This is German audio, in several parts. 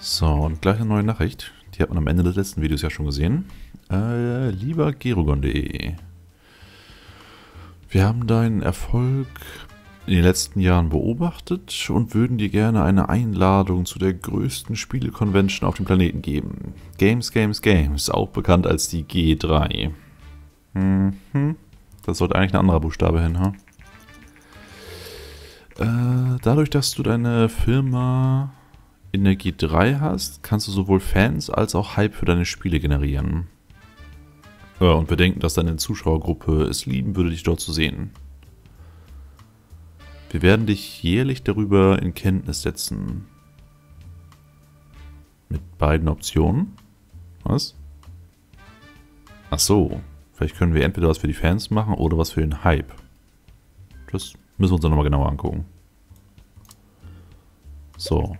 So, und gleich eine neue Nachricht. Die hat man am Ende des letzten Videos ja schon gesehen. Äh, lieber Gerogon.de. Wir haben deinen Erfolg in den letzten Jahren beobachtet und würden dir gerne eine Einladung zu der größten Spielekonvention auf dem Planeten geben. Games, Games, Games, auch bekannt als die G3. Mhm. Das sollte eigentlich ein anderer Buchstabe hin, ha? Äh, dadurch, dass du deine Firma in der G3 hast, kannst du sowohl Fans als auch Hype für deine Spiele generieren. Und wir denken, dass deine Zuschauergruppe es lieben würde, dich dort zu sehen. Wir werden dich jährlich darüber in Kenntnis setzen. Mit beiden Optionen. Was? Ach so. Vielleicht können wir entweder was für die Fans machen oder was für den Hype. Das müssen wir uns dann nochmal genauer angucken. So.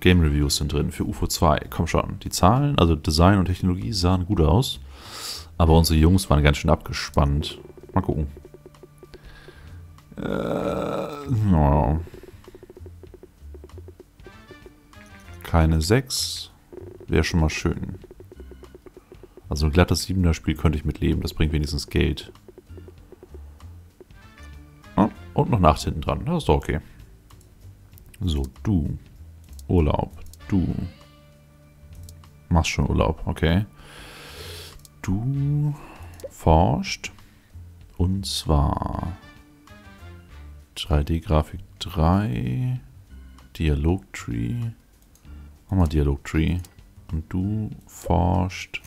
Game Reviews sind drin für UFO 2. Komm schon. Die Zahlen, also Design und Technologie sahen gut aus. Aber unsere Jungs waren ganz schön abgespannt. Mal gucken. Äh, no. Keine 6. Wäre schon mal schön. Also ein glattes 7er Spiel könnte ich mitleben. Das bringt wenigstens Geld. Oh, und noch 8 hinten dran. Das ist doch okay. So, du. Urlaub. Du. Machst schon Urlaub, okay. Du forscht. Und zwar 3D-Grafik 3, Dialog-Tree. Mach Dialog-Tree. Und du forscht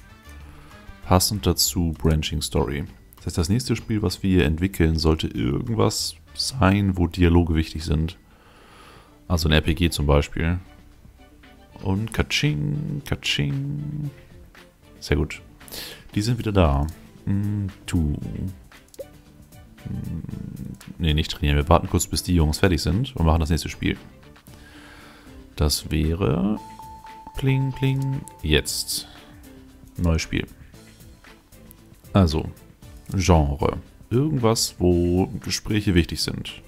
passend dazu Branching Story. Das heißt, das nächste Spiel, was wir entwickeln, sollte irgendwas sein, wo Dialoge wichtig sind. Also ein RPG zum Beispiel. Und Kaching, Kaching. Sehr gut. Die sind wieder da. Mm, du. Ne, nicht trainieren. Wir warten kurz, bis die Jungs fertig sind und machen das nächste Spiel. Das wäre... Pling, pling. Jetzt. Neues Spiel. Also, Genre. Irgendwas, wo Gespräche wichtig sind.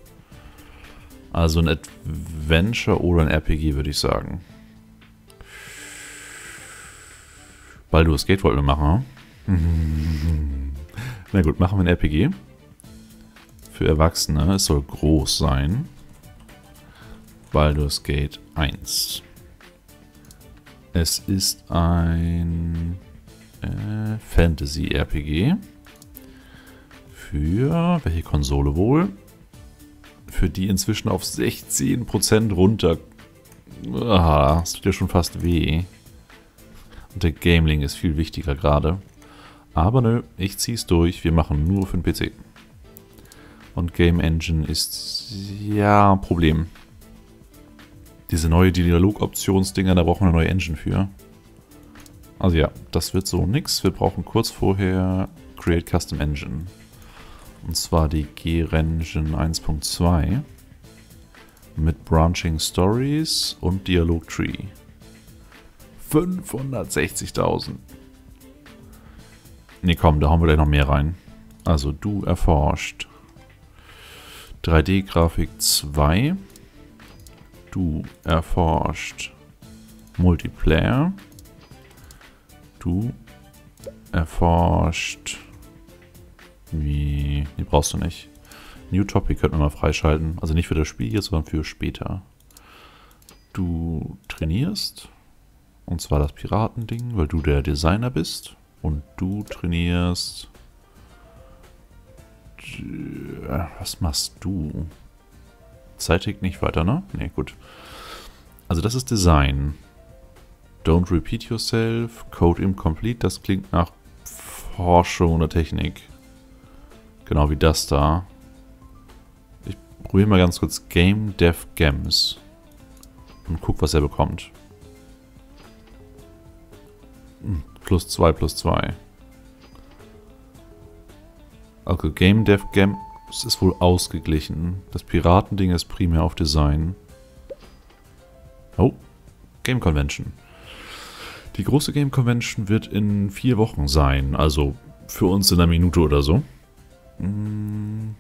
Also ein Adventure oder ein RPG, würde ich sagen. Baldur's Gate wollten wir machen. Na gut, machen wir ein RPG. Für Erwachsene. Es soll groß sein. Baldur's Gate 1. Es ist ein äh, Fantasy-RPG. Für welche Konsole wohl? Für die inzwischen auf 16% runter. Ah, das tut ja schon fast weh. Der Gameling ist viel wichtiger gerade. Aber nö, ich zieh's durch. Wir machen nur für den PC. Und Game Engine ist ja ein Problem. Diese neue Dialog-Optionsdinger, da brauchen wir eine neue Engine für. Also ja, das wird so nix. Wir brauchen kurz vorher Create Custom Engine. Und zwar die G-Engine 1.2 mit Branching Stories und Dialog Tree. 560.000. Ne, komm, da haben wir gleich noch mehr rein. Also du erforscht. 3D-Grafik 2. Du erforscht Multiplayer. Du erforscht... Wie... Die brauchst du nicht. New Topic könnten wir mal freischalten. Also nicht für das Spiel jetzt, sondern für später. Du trainierst. Und zwar das Piratending, weil du der Designer bist. Und du trainierst... Was machst du? Zeitig nicht weiter, ne? Ne, gut. Also das ist Design. Don't repeat yourself. Code incomplete. Das klingt nach Forschung oder Technik. Genau wie das da. Ich probiere mal ganz kurz Game Dev Games. Und guck, was er bekommt. Plus 2 plus 2. Also Game Dev Games ist wohl ausgeglichen. Das Piratending ist primär auf Design. Oh, Game Convention. Die große Game Convention wird in vier Wochen sein. Also für uns in einer Minute oder so. Hm.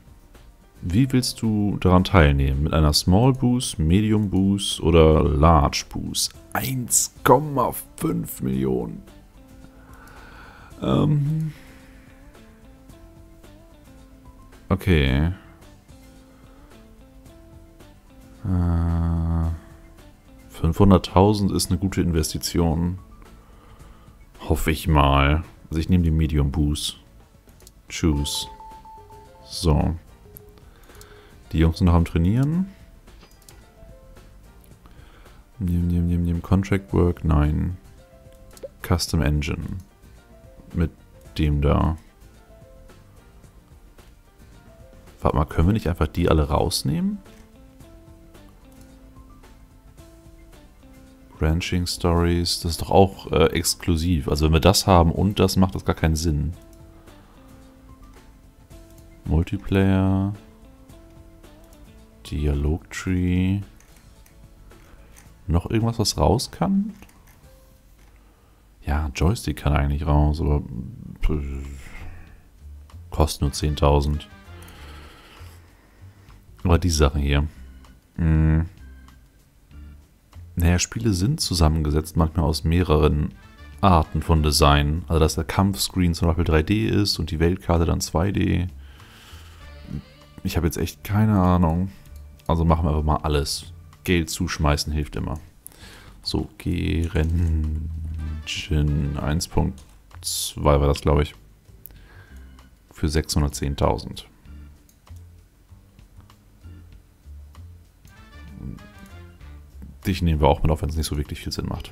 Wie willst du daran teilnehmen? Mit einer Small Boost, Medium Boost oder Large Boost? 1,5 Millionen. Ähm. Okay. Äh, 500.000 ist eine gute Investition. Hoffe ich mal. Also ich nehme die Medium Boost. Choose. So. Die Jungs sind noch am Trainieren. Nehm, nehm, nehm, nehm. Contract Work, nein. Custom Engine. Mit dem da. Warte mal, können wir nicht einfach die alle rausnehmen? Branching Stories, das ist doch auch äh, exklusiv. Also wenn wir das haben und das, macht das gar keinen Sinn. Multiplayer. Dialogtree. Noch irgendwas, was raus kann? Ja, Joystick kann eigentlich raus, aber kostet nur 10.000. Aber die Sachen hier. Hm. Naja, Spiele sind zusammengesetzt manchmal aus mehreren Arten von Design. Also dass der Kampfscreen zum Beispiel 3D ist und die Weltkarte dann 2D. Ich habe jetzt echt keine Ahnung. Also machen wir einfach mal alles. Geld zuschmeißen hilft immer. So, G-Rengen 1.2 war das, glaube ich. Für 610.000. Dich nehmen wir auch mit auf, wenn es nicht so wirklich viel Sinn macht.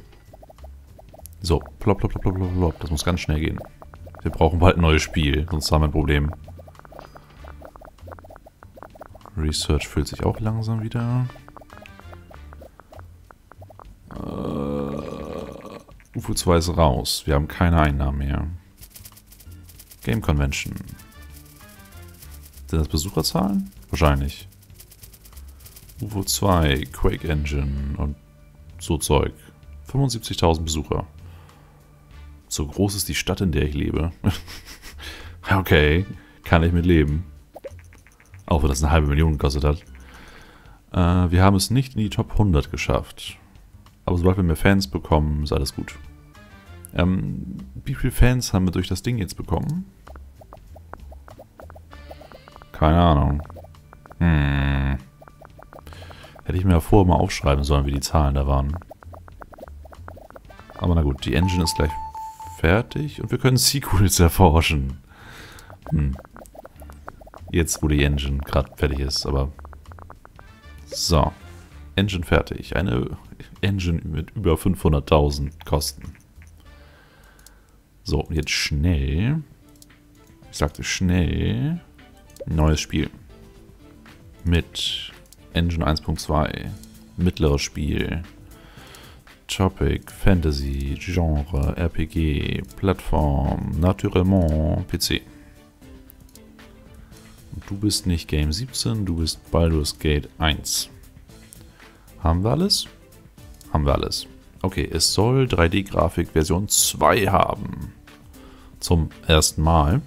So, plopp, plopp, plopp, plopp, plopp. Das muss ganz schnell gehen. Wir brauchen bald ein neues Spiel, sonst haben wir ein Problem. Research füllt sich auch langsam wieder. Uh, UFO 2 ist raus. Wir haben keine Einnahmen mehr. Game Convention. Sind das Besucherzahlen? Wahrscheinlich. UFO 2, Quake Engine und so Zeug. 75.000 Besucher. So groß ist die Stadt, in der ich lebe. okay, kann ich mit leben. Auch wenn das eine halbe Million gekostet hat. Äh, wir haben es nicht in die Top 100 geschafft. Aber sobald wir mehr Fans bekommen, ist alles gut. Ähm, wie viele Fans haben wir durch das Ding jetzt bekommen? Keine Ahnung. Hm. Hätte ich mir ja vorher mal aufschreiben sollen, wie die Zahlen da waren. Aber na gut, die Engine ist gleich fertig und wir können Sequels erforschen. Hm. Jetzt, wo die Engine gerade fertig ist, aber... So. Engine fertig. Eine Engine mit über 500.000 Kosten. So, jetzt schnell. Ich sagte schnell. Neues Spiel. Mit Engine 1.2. Mittleres Spiel. Topic, Fantasy, Genre, RPG, Plattform, naturellement PC. Du bist nicht Game 17, du bist Baldur's Gate 1. Haben wir alles? Haben wir alles. Okay, es soll 3D-Grafik Version 2 haben. Zum ersten Mal.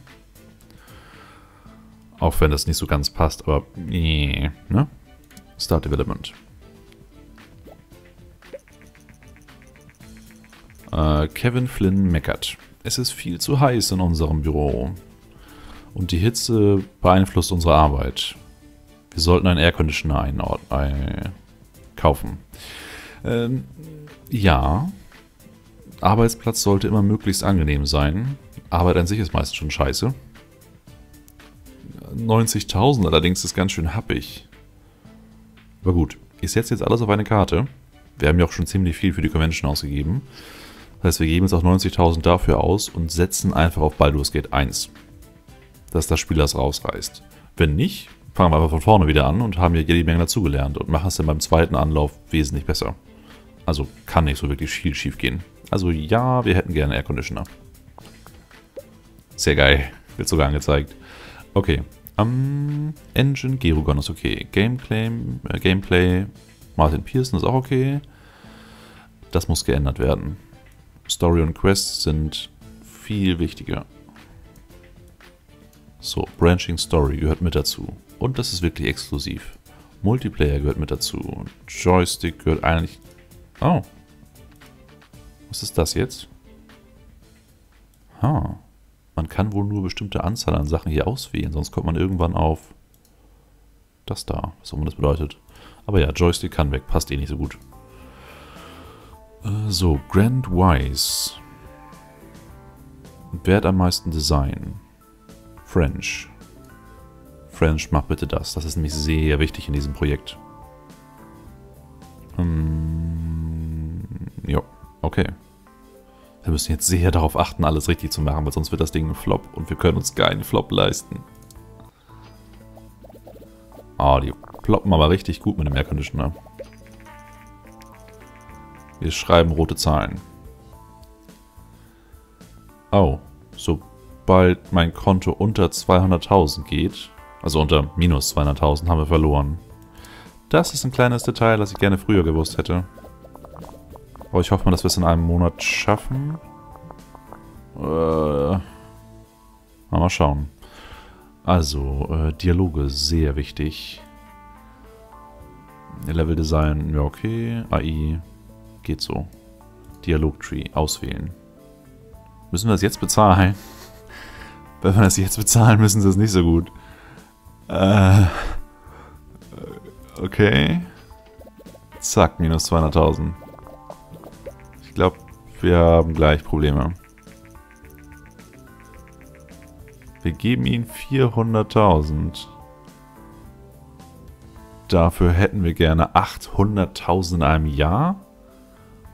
Auch wenn das nicht so ganz passt, aber nee, ne? Start Development. Äh, Kevin Flynn meckert. Es ist viel zu heiß in unserem Büro. Und die Hitze beeinflusst unsere Arbeit. Wir sollten einen Airconditioner ein kaufen. Ähm, ja. Arbeitsplatz sollte immer möglichst angenehm sein. Arbeit an sich ist meistens schon scheiße. 90.000 allerdings ist ganz schön happig. Aber gut, ich setze jetzt alles auf eine Karte. Wir haben ja auch schon ziemlich viel für die Convention ausgegeben. Das heißt, wir geben jetzt auch 90.000 dafür aus und setzen einfach auf Baldur's Gate 1 dass das Spiel das rausreißt. Wenn nicht, fangen wir einfach von vorne wieder an und haben ja jede Menge dazugelernt und machen es dann beim zweiten Anlauf wesentlich besser. Also kann nicht so wirklich viel schief gehen. Also ja, wir hätten gerne Air Conditioner. Sehr geil. Wird sogar angezeigt. Okay. Um, Engine, Gerugon ist okay. Gameplay, äh, Gameplay, Martin Pearson ist auch okay. Das muss geändert werden. Story und Quests sind viel wichtiger. So, Branching Story gehört mit dazu. Und das ist wirklich exklusiv. Multiplayer gehört mit dazu. Joystick gehört eigentlich... Oh. Was ist das jetzt? Ha. Man kann wohl nur bestimmte Anzahl an Sachen hier auswählen, sonst kommt man irgendwann auf das da, was auch immer das bedeutet. Aber ja, Joystick kann weg, passt eh nicht so gut. Äh, so, Grand Wise. Wer hat am meisten Design? French. French, mach bitte das. Das ist nämlich sehr wichtig in diesem Projekt. Hm, ja, okay. Wir müssen jetzt sehr darauf achten, alles richtig zu machen, weil sonst wird das Ding ein Flop und wir können uns keinen Flop leisten. Ah, oh, die ploppen aber richtig gut mit dem Airconditioner. Wir schreiben rote Zahlen. Oh, sobald mein Konto unter 200.000 geht, also unter minus 200.000, haben wir verloren. Das ist ein kleines Detail, das ich gerne früher gewusst hätte. Aber ich hoffe mal, dass wir es in einem Monat schaffen. Äh, mal schauen. Also, äh, Dialoge, sehr wichtig. Level-Design, ja okay. AI, geht so. Dialog-Tree, auswählen. Müssen wir das jetzt bezahlen? Wenn wir das jetzt bezahlen, müssen sie es nicht so gut. Äh, okay. Zack, minus 200.000. Ich glaube, wir haben gleich Probleme. Wir geben ihnen 400.000. Dafür hätten wir gerne 800.000 in einem Jahr.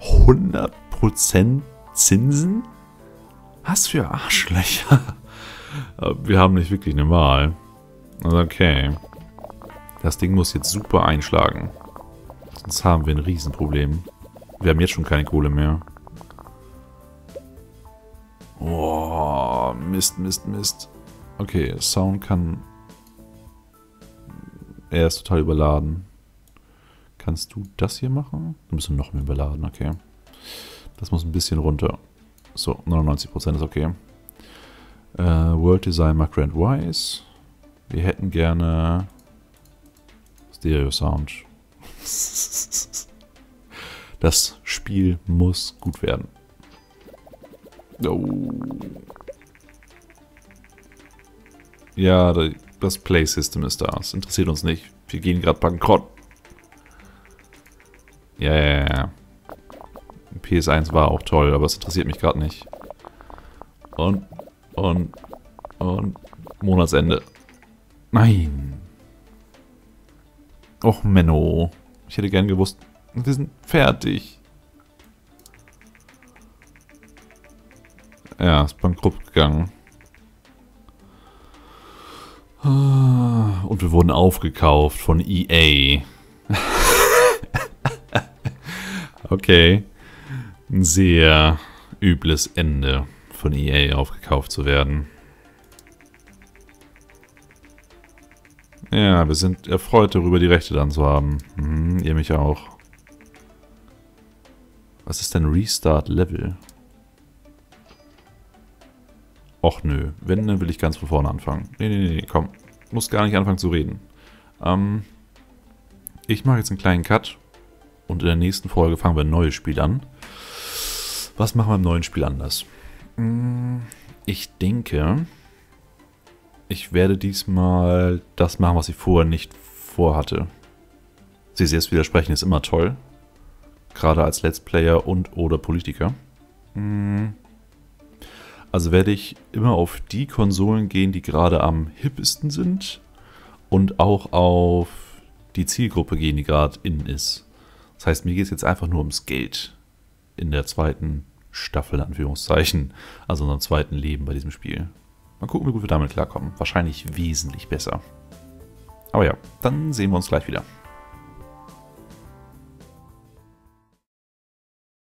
100% Zinsen? Was für Arschlöcher. Wir haben nicht wirklich eine Wahl. Okay. Das Ding muss jetzt super einschlagen. Sonst haben wir ein Riesenproblem. Wir haben jetzt schon keine Kohle mehr. Oh, Mist, Mist, Mist. Okay, Sound kann... Er ist total überladen. Kannst du das hier machen? Du bist noch mehr überladen, okay. Das muss ein bisschen runter. So, 99% ist okay. Äh, World Design macht Grand Wise. Wir hätten gerne Stereo Sound. Das Spiel muss gut werden. Oh. Ja, das Play System ist da. Das interessiert uns nicht. Wir gehen gerade bankrott. Ja, ja, ja. PS1 war auch toll, aber es interessiert mich gerade nicht. Und, und, und Monatsende. Nein. Och, Menno. Ich hätte gern gewusst, wir sind fertig. Ja, ist bankrott gegangen. Und wir wurden aufgekauft von EA. okay. Ein sehr übles Ende von EA aufgekauft zu werden. Ja, wir sind erfreut darüber, die Rechte dann zu haben. Mhm, ihr mich auch. Was ist denn Restart Level? Och nö, wenn, dann will ich ganz von vorne anfangen. Nee, nee, nee, komm. Muss gar nicht anfangen zu reden. Ähm, ich mache jetzt einen kleinen Cut und in der nächsten Folge fangen wir ein neues Spiel an. Was machen wir im neuen Spiel anders? Hm, ich denke, ich werde diesmal das machen, was ich vorher nicht vorhatte. Sie selbst widersprechen ist immer toll. Gerade als Let's Player und oder Politiker. Hm, also werde ich immer auf die Konsolen gehen, die gerade am hippesten sind und auch auf die Zielgruppe gehen, die gerade innen ist. Das heißt, mir geht es jetzt einfach nur ums Geld in der zweiten Staffel, Anführungszeichen, also unserem zweiten Leben bei diesem Spiel. Mal gucken, wie gut wir damit klarkommen. Wahrscheinlich wesentlich besser. Aber ja, dann sehen wir uns gleich wieder.